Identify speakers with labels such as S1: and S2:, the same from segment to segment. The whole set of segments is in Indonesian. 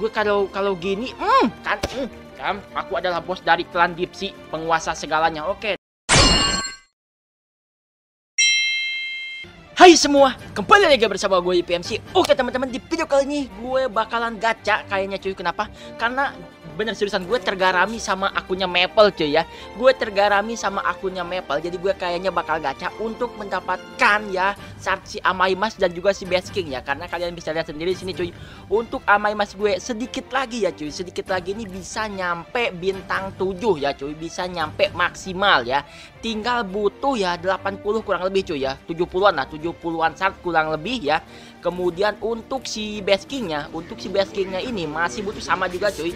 S1: gue kalau kalau gini hmm, kan hmm, kan aku adalah bos dari klan Dipsi penguasa segalanya oke. Hai semua, kembali lagi bersama gue IPMC Oke teman-teman, di video kali ini gue bakalan gacha kayaknya cuy. Kenapa? Karena bener seriusan gue tergarami sama akunnya Maple cuy ya. Gue tergarami sama akunnya Maple jadi gue kayaknya bakal gacha untuk mendapatkan ya saat si Amaimas dan juga si Basking ya. Karena kalian bisa lihat sendiri sini cuy. Untuk Amaimas gue sedikit lagi ya cuy. Sedikit lagi ini bisa nyampe bintang 7 ya cuy. Bisa nyampe maksimal ya. Tinggal butuh ya 80 kurang lebih cuy ya. 70-an lah 70-an saat kurang lebih ya. Kemudian untuk si Baskingnya untuk si Baskingnya ini masih butuh sama juga cuy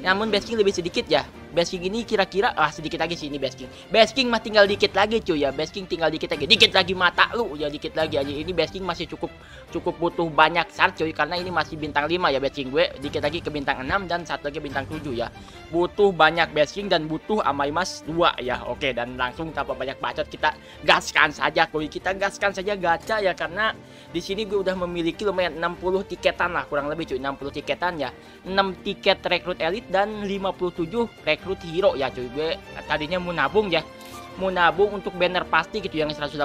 S1: namun basking lebih sedikit ya. Basking ini kira-kira ah sedikit lagi sih ini basking. Basking mah tinggal dikit lagi cuy ya. Basking tinggal dikit lagi. Dikit lagi mata lu ya dikit lagi aja. Ini basking masih cukup cukup butuh banyak saat cuy karena ini masih bintang 5 ya basking gue. Dikit lagi ke bintang 6 dan satu lagi bintang 7 ya. Butuh banyak basking dan butuh amai mas 2 ya. Oke dan langsung tanpa banyak bacot kita gaskan saja cuy. Kita gaskan saja gacha ya karena di sini gue udah memiliki lumayan 60 tiketan lah kurang lebih cuy 60 tiketan ya. 6 tiket rekrut elit dan 57 rekrut hero ya cuy. Gue tadinya mau nabung ya. Mau nabung untuk banner pasti gitu yang 180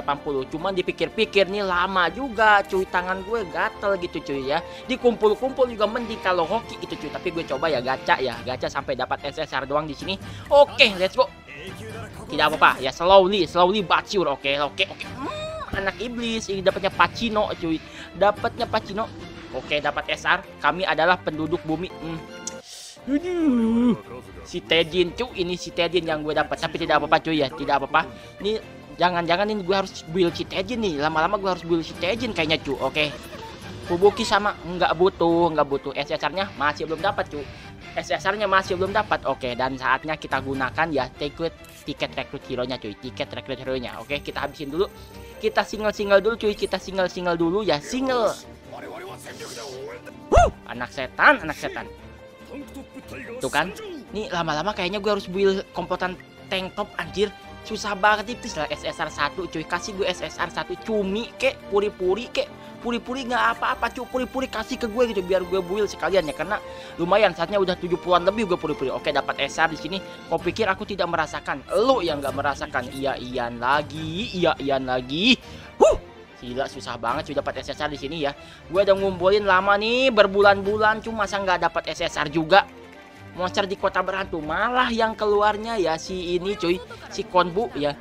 S1: cuman dipikir-pikir nih lama juga cuy. Tangan gue gatel gitu cuy ya. Dikumpul-kumpul juga mending kalau hoki gitu cuy. Tapi gue coba ya gacha ya. Gacha sampai dapat SSR doang di sini. Oke let's go. Tidak apa-apa. Ya slowly slowly sure. Oke oke oke. Hmm, anak iblis. Ini dapatnya Pacino cuy. Dapatnya Pacino. Oke dapat SR. Kami adalah penduduk bumi. Hmm Aduh. Si Tejin cu, ini si Tejin yang gue dapat tapi tidak apa-apa cuy ya, tidak apa-apa. Ini jangan-jangan ini gue harus build si Tejin nih. Lama-lama gue harus build si Tejin kayaknya cu. Oke. Fubuki sama nggak butuh, nggak butuh SSR-nya masih belum dapat cu. SSR-nya masih belum dapat. Oke, dan saatnya kita gunakan ya tiket tiket rekrut hero-nya cuy. Tiket rekrut hero-nya. Oke, kita habisin dulu. Kita single-single dulu cuy. Kita single-single dulu ya. Single. Wuh, anak setan, anak setan. Tuh kan, nih lama-lama kayaknya gue harus build kompotan tank top anjir. Susah banget tipis lah SSR 1 cuy. Kasih gue SSR 1 cumi kek, puri-puri kek. Puri-puri nggak apa-apa cuy, puri-puri kasih ke gue gitu biar gue build sekalian ya karena lumayan saatnya udah 70-an lebih gue puri-puri. Oke, dapat SR di sini. Kau pikir aku tidak merasakan? Lu yang nggak merasakan. Iya, iyan lagi. Iya, iyan lagi. Gila susah banget sudah dapat SSR di sini ya. Gue udah ngumpulin lama nih berbulan-bulan cuma masa nggak dapat SSR juga. Monster di kota berhantu malah yang keluarnya ya si ini cuy, si Konbu ya.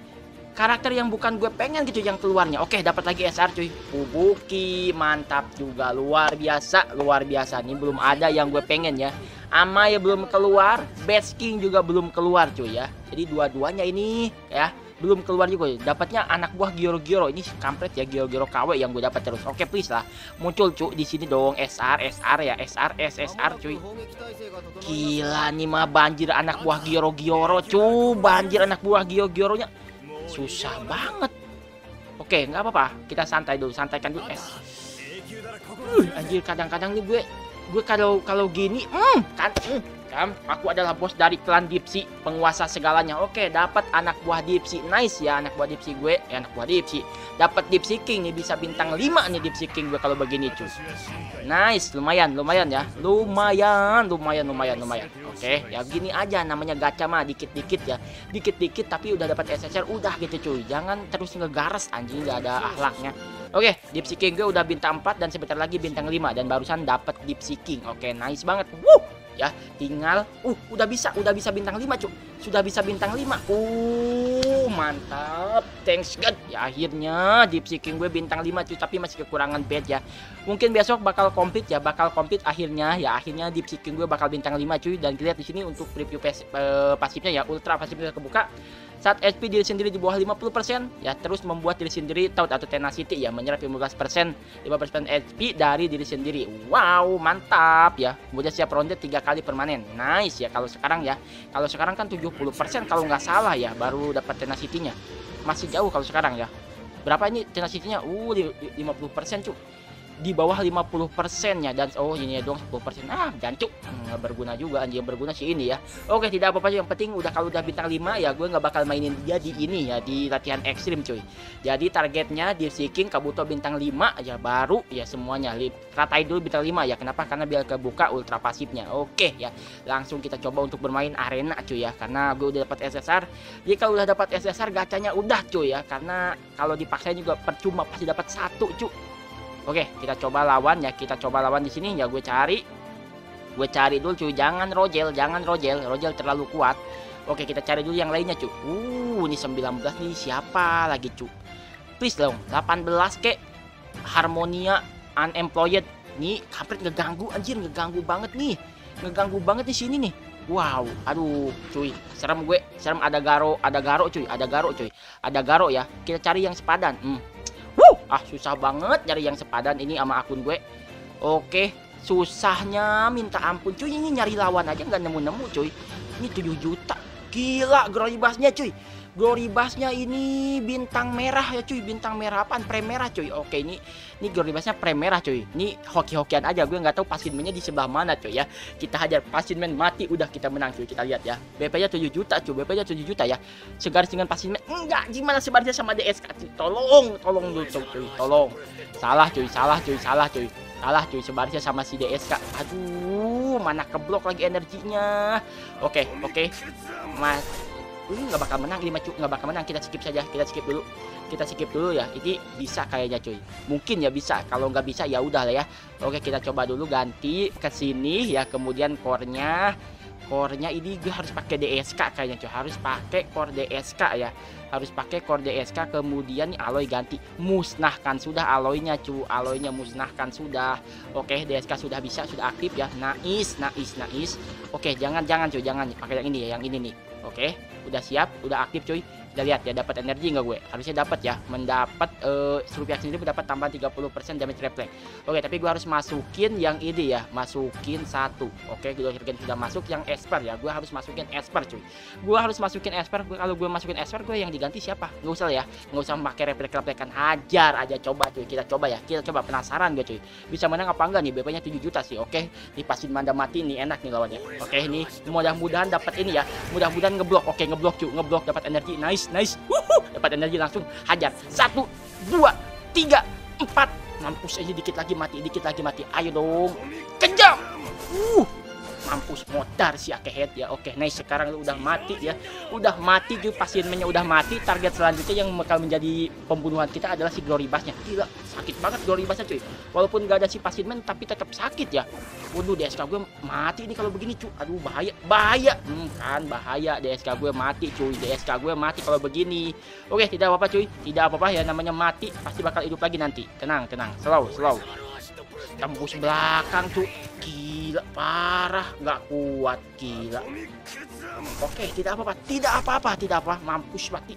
S1: Karakter yang bukan gue pengen gitu yang keluarnya. Oke, dapat lagi SR cuy. Fubuki mantap juga luar biasa, luar biasa. Nih belum ada yang gue pengen ya. Amai belum keluar, Best King juga belum keluar cuy ya. Jadi dua-duanya ini ya belum keluar juga. Dapatnya anak buah Gioro Gioro ini kampret ya Gioro Gioro KW yang gue dapat terus. Oke please lah. Muncul cu di sini dong. SR SR ya SR SSR cuy. Gila nih mah banjir anak buah Gioro Gioro cu. Banjir anak buah Gioro Gioronya susah banget. Oke nggak apa-apa. Kita santai dulu. Santaikan dulu. Es uh, anjir kadang-kadang nih gue gue kalau kalau gini hmm, kan hmm, kan aku adalah bos dari klan Dipsi penguasa segalanya. Oke dapat anak buah Dipsi. Nice ya anak buah Dipsi gue. Ya anak buah Dipsi. Dapat Dipsi King nih bisa bintang 5 nih Dipsi King gue kalau begini cuy. Nice lumayan lumayan ya. Lumayan lumayan lumayan lumayan. Oke ya gini aja namanya gacha mah dikit-dikit ya. Dikit-dikit tapi udah dapat SSR udah gitu cuy. Jangan terus ngegaras anjing gak ada akhlaknya Oke, Deep King gue udah bintang 4 dan sebentar lagi bintang 5 dan barusan dapat Deep King. Oke, nice banget. Wuh, ya. Tinggal uh udah bisa udah bisa bintang 5 cuk sudah bisa bintang 5 uh mantap. Thanks god. Ya akhirnya deep seeking gue bintang 5 cuy tapi masih kekurangan bed ya. Mungkin besok bakal komplit ya bakal komplit akhirnya ya. Akhirnya deep seeking gue bakal bintang 5 cuy. Dan lihat di sini untuk preview uh, pasifnya ya. Ultra pasifnya kebuka saat SP diri sendiri di bawah 50% ya terus membuat diri sendiri taut atau tenacity ya menyerap 15% 15% SP dari diri sendiri. Wow mantap ya. Kemudian siap ronde tiga kali permanen. Nice ya kalau sekarang ya. Kalau sekarang kan 70% kalau nggak salah ya baru dapat tenacity-nya masih jauh kalau sekarang ya. Berapa ini tenacity-nya uh 50% cuy di bawah 50 persennya. Dan oh ini doang 10 persen. Ah jancuk nggak berguna juga yang berguna sih ini ya. Oke tidak apa-apa yang penting udah kalau udah bintang 5 ya gue nggak bakal mainin dia di ini ya di latihan ekstrim cuy. Jadi targetnya di seeking kabuto bintang 5 ya baru ya semuanya. Ratai dulu bintang 5 ya. Kenapa? Karena biar kebuka ultra pasifnya. Oke ya. Langsung kita coba untuk bermain arena cuy ya. Karena gue udah dapat SSR jadi kalau udah dapat SSR gacanya udah cuy ya. Karena kalau dipaksa juga percuma pasti dapat satu cuy Oke, kita coba lawan ya. Kita coba lawan di sini ya gue cari. Gue cari dulu cuy, jangan Rogel, jangan Rogel. Rogel terlalu kuat. Oke, kita cari dulu yang lainnya cuy. Uh, ini 19 nih siapa lagi cuy? Please dong, 18 kek. Harmonia unemployed. Nih, kampret ngeganggu anjir, ngeganggu banget nih. Ngeganggu banget di sini nih. Wow, aduh, cuy, serem gue, serem ada garo, ada garo, cuy, ada garo, cuy, ada garo ya. Kita cari yang sepadan. Hmm, ah susah banget nyari yang sepadan ini sama akun gue. Oke, susahnya minta ampun cuy. Ini nyari lawan aja nggak nemu-nemu cuy. Ini 7 juta. Gila, grolibasnya cuy. Gloribasnya ini bintang merah ya cuy. Bintang merah apaan? Merah cuy. Oke ini ini Gloribasnya merah cuy. Ini hoki-hokian aja. Gue nggak tahu pasinmennya di sebelah mana cuy ya. Kita hajar pasinmen mati udah kita menang cuy. Kita lihat ya. BP nya 7 juta cuy. BP nya 7 juta ya. Segaris dengan pasinmen enggak gimana sebarisnya sama DSK cuy? Tolong tolong dulu cuy. Tolong. Salah cuy. Salah cuy. Salah cuy. Salah cuy. Sebarisnya sama si DSK aduh mana keblok lagi energinya. Oke oke. Mas ini nggak bakal menang ini macu nggak bakal menang. Kita skip saja kita skip dulu. Kita skip dulu ya. Ini bisa kayaknya cuy. Mungkin ya bisa. Kalau nggak bisa ya udah lah ya. Oke kita coba dulu ganti ke sini ya. Kemudian core-nya ini gue harus pakai DSK kayaknya cuy. Harus pakai core DSK ya. Harus pakai core DSK kemudian alloy ganti. Musnahkan. Sudah alloynya cu alloynya musnahkan. Sudah. Oke DSK sudah bisa sudah aktif ya. Nice nice nice oke jangan jangan cuy. Jangan pakai yang ini ya yang ini nih. Oke udah siap udah aktif cuy udah lihat ya dapat energi nggak gue? Harusnya dapat ya. Mendapat uh, serupiah sendiri mendapat tambah 30% damage reflect. Oke tapi gue harus masukin yang ini ya. Masukin satu. Oke gue sudah masuk yang esper ya. Gue harus masukin esper cuy. Gue harus masukin esper. Kalau gue masukin esper gue yang diganti siapa? Nggak usah ya. Nggak usah pakai reflect reflekan hajar aja. Coba cuy. Kita coba ya. Kita coba. Penasaran gue cuy? Bisa menang apa enggak nih? BP nya 7 juta sih. Oke dipasin manda mati nih. Enak nih lawannya. Oke ini mudah-mudahan dapat ini ya. Mudah-mudahan ngeblok. Oke ngeblok cuy. Ngeblok dapat energi. Nice nice nice. Dapat energi langsung. Hajar. Satu dua tiga empat. Mampus aja dikit lagi mati. Dikit lagi mati. Ayo dong. Kejam. Uh mampus modar si akehead ya. Oke nice sekarang lu udah mati ya. Udah mati juga pasiennya udah mati. Target selanjutnya yang bakal menjadi pembunuhan kita adalah si glory bassnya. Gila sakit banget glory bassnya cuy. Walaupun gak ada si pasienmen tapi tetap sakit ya. Waduh DSK gue mati ini kalau begini cuy. Aduh bahaya bahaya. Hmm, kan bahaya. DSK gue mati cuy. DSK gue mati kalau begini. Oke tidak apa-apa cuy. Tidak apa-apa ya. Namanya mati pasti bakal hidup lagi nanti. Tenang tenang. Slow slow tembus belakang tuh gila parah. Nggak kuat gila. Oke tidak apa-apa. Tidak apa-apa tidak apa mampus mati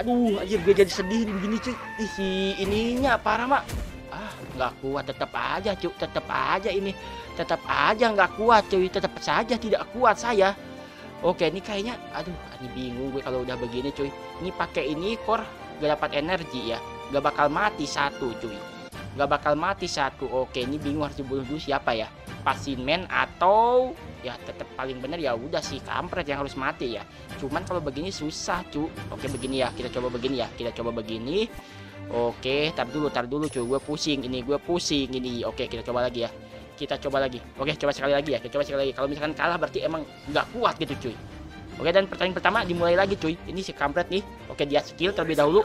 S1: aduh aja gue jadi sedih begini cuy Ih, si ininya parah mak. Ah nggak kuat. Tetap aja cuy tetap aja ini. Tetap aja nggak kuat cuy. Tetap saja tidak kuat saya. Oke ini kayaknya aduh ini bingung gue kalau udah begini cuy. Ini pakai ini core gak dapat energi ya. Gak bakal mati satu cuy nggak bakal mati satu. Oke ini bingung harus dibunuh dulu siapa ya? Pasinmen atau ya tetap paling bener ya udah sih kampret yang harus mati ya. Cuman kalau begini susah cu. Oke begini ya kita coba begini ya kita coba begini. Oke tar dulu tar dulu cu. Gue pusing ini gue pusing ini. Oke kita coba lagi ya. Kita coba lagi. Oke coba sekali lagi ya kita coba sekali lagi. Kalau misalkan kalah berarti emang nggak kuat gitu cuy. Oke dan pertanyaan pertama dimulai lagi cuy. Ini si kampret nih. Oke dia skill terlebih dahulu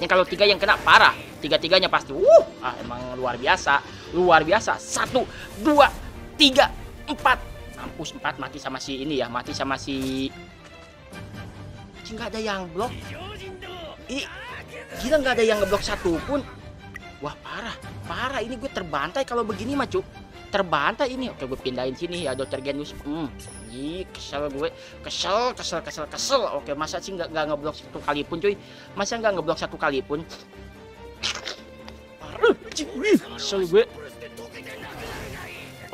S1: ini kalau tiga yang kena parah. Tiga-tiganya pasti. Uh, ah, emang luar biasa. Luar biasa. Satu, dua, tiga, empat. Mampus empat mati sama si ini ya. Mati sama si... Nggak ada yang blok. Ini gila nggak ada yang ngeblok satu pun. Wah parah, parah. Ini gue terbantai kalau begini mah terbantai ini. Oke gue pindahin sini ya dokter Genius. Hmm Ih, kesel gue. Kesel kesel kesel kesel. Oke masa sih nggak nggak ngeblok satu kali pun cuy? Masa nggak ngeblok satu kali pun? Kesel gue.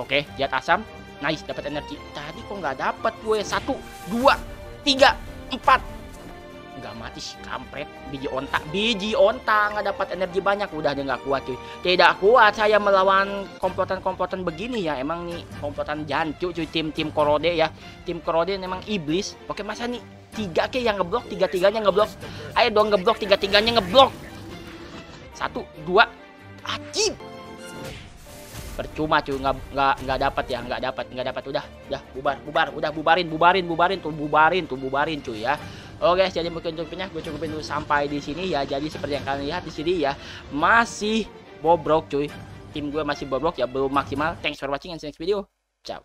S1: Oke jat asam. Nice dapat energi. Tadi kok nggak dapat gue. Satu dua tiga empat nggak mati si kampret. Biji ontak biji ontak nggak dapat energi banyak. Udah dia nggak kuat cuy. Tidak kuat saya melawan kompotan-kompotan begini ya. Emang nih kompotan jancu cuy. Tim tim korode ya. Tim korode memang iblis. Oke masa nih tiga ke yang ngeblok tiga tiganya ngeblok? Ayo dong ngeblok tiga tiganya ngeblok. Satu dua. Ajib! Percuma cuy. Nggak nggak nggak dapat ya. Nggak dapat nggak dapat. Udah udah bubar bubar. Udah bubarin bubarin bubarin. Tuh bubarin tuh bubarin cuy ya Oke guys, jadi mungkin cukupnya gue cukupin dulu sampai di sini ya. Jadi seperti yang kalian lihat di sini ya, masih bobrok cuy. Tim gue masih bobrok ya, belum maksimal. Thanks for watching and see next video. Ciao.